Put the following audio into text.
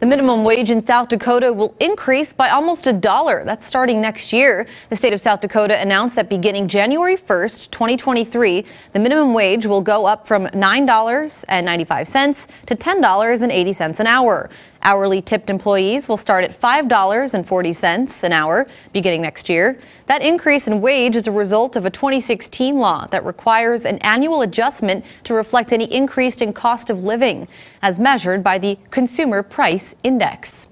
The minimum wage in South Dakota will increase by almost a dollar. That's starting next year. The state of South Dakota announced that beginning January 1st, 2023, the minimum wage will go up from $9.95 to $10.80 an hour. Hourly tipped employees will start at $5.40 an hour beginning next year. That increase in wage is a result of a 2016 law that requires an annual adjustment to reflect any increase in cost of living, as measured by the Consumer Price Index.